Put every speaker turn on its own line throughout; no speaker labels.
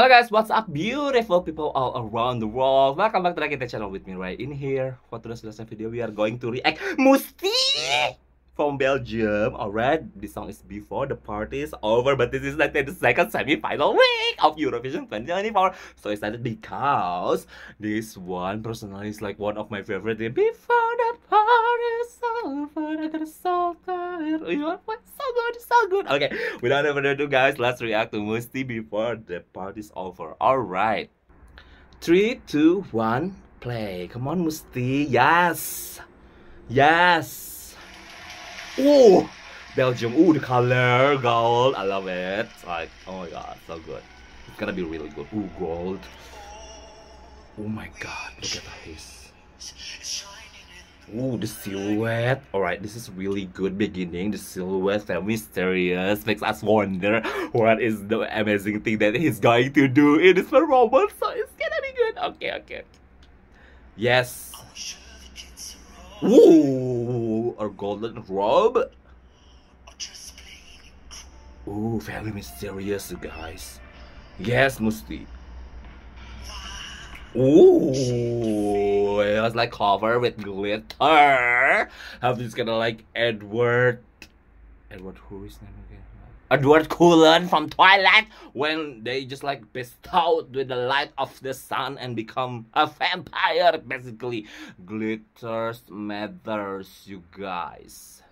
Hello guys, what's up beautiful people all around the world? Welcome back to Rakita channel with me right in here. For today's lesson video we are going to react. Mustii! From Belgium. Alright, this song is before the party is over But this is like the second semi-final week of Eurovision 2024 So excited because this one personally is like one of my favorite. Before the party is over I got so tired You know what? Good, so good. Okay, without further ado guys, let's react to Mustii before the party's over. Alright 3, 2, 1, play. Come on Mustii, yes. Yes. Oh, Belgium, ooh the color, gold, I love it. Like, oh my god, so good. It's gonna be really good, Oh, gold. Oh my god, look at this Ooh, the silhouette. Alright, this is really good beginning. The silhouette very mysterious. Makes us wonder what is the amazing thing that he's going to do in this performance. So it's gonna be good. Okay, okay. Yes. Ooh, a golden robe. Ooh, very mysterious, guys. Yes, Mustii. Ooh, it was like covered with glitter. Have this kind of like Edward, Edward who is name again? Edward Cullen from Twilight when they just like bestowed with the light of the sun and become a vampire basically. Glitters matters, you guys.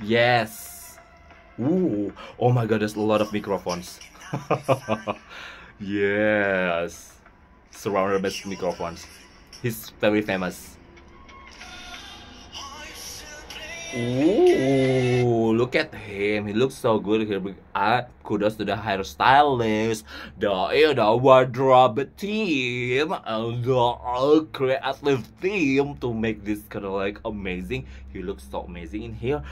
Yes. Ooh. Oh my god, there's a lot of microphones. Yes. Surrounded by microphones. He's very famous. Ooh, look at him. He looks so good here. Uh, kudos to the hairstylist, the, you know, wardrobe team, and the creative team to make this kind of like amazing. He looks so amazing in here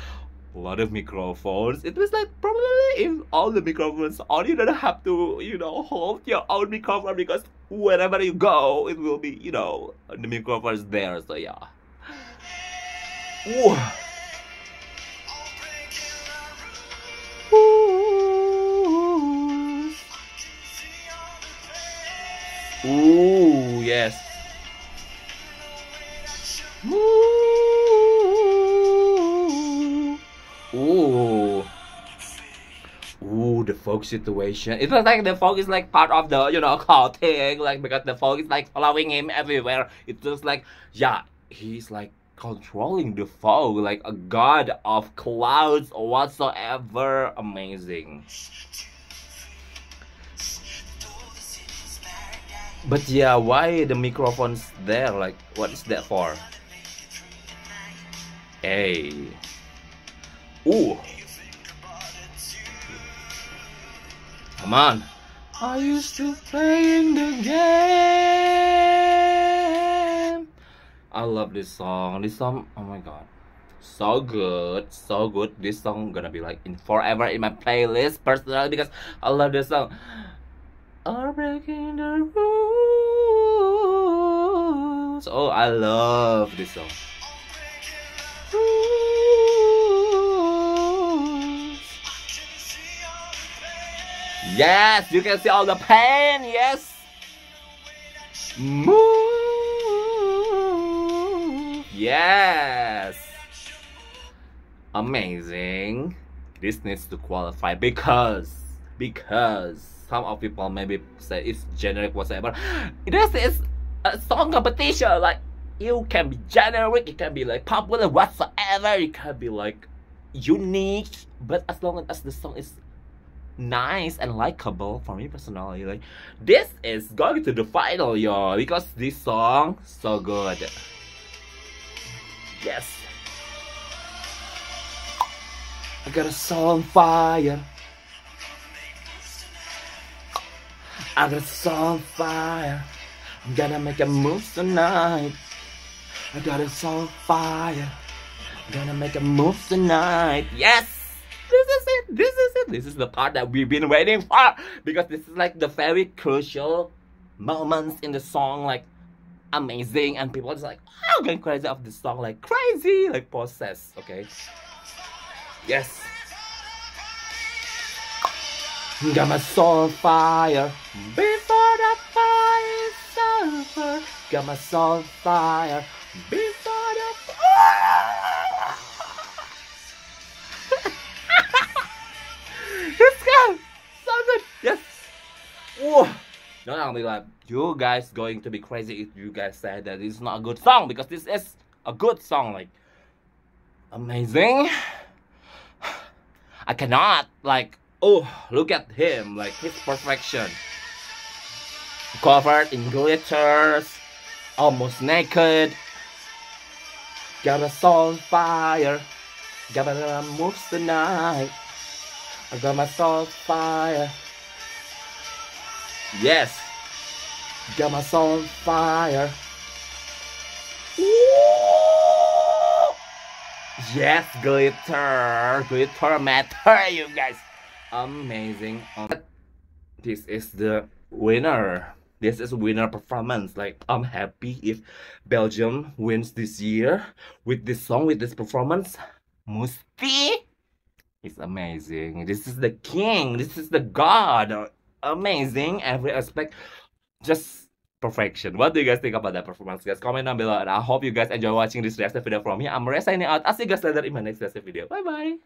a lot of microphones. It was like probably if all the microphones on, you don't have to, you know, hold your own microphone because wherever you go, it will be, you know, the microphone is there. So yeah. Ooh. Ooh. Yes. Ooh. Folk situation. It was like the fog is like part of the, you know, call thing, like because the fog is like following him everywhere. It looks like, yeah, he's like controlling the fog like a god of clouds whatsoever. Amazing. But yeah, why the microphones there? Like, what is that for? Hey. Ooh. On. I used to play in the game. I love this song. This song, oh my god. So good, so good. This song gonna be like in forever in my playlist personally because I love this song. Are breaking the rules. Oh, I love this song. Yes, you can see all the pain. Yes. Move. Yes. Amazing. This needs to qualify because because some of people maybe say it's generic whatever. This is a song competition. Like you can be generic, it can be like popular whatsoever, it can be like unique, but as long as the song is nice and likable for me personally. Like this is going to the final y'all because this song so good. Yes. I got a soul on fire. I got a soul on fire. I'm gonna make a move tonight. I got a soul on fire. I'm gonna make a move tonight. Yes this is it, this is it, this is the part that we've been waiting for because this is like the very crucial moments in the song, like amazing, and people are just like, oh, going crazy of this song, like crazy, like possessed, okay? Yes. Got my soul on fire before the fire is over. Got my soul on fire Tell me like you guys going to be crazy if you guys say that it's not a good song because this is a good song. Like amazing. I cannot like oh look at him like his perfection covered in glitters almost naked got a soul on fire got a moves tonight I got my soul fire yes got my soul on fire Ooh. yes glitter glitter matter you guys amazing. Um, this is the winner. This is a winner performance. Like I'm happy if Belgium wins this year with this song, with this performance. Mustii It's amazing. This is the king. This is the god. Amazing every aspect. Just perfection. What do you guys think about that performance, guys? Comment down below. And I hope you guys enjoy watching this reaction video from me. I'm Maria signing out. I'll see you guys later in my next reaction video. Bye bye.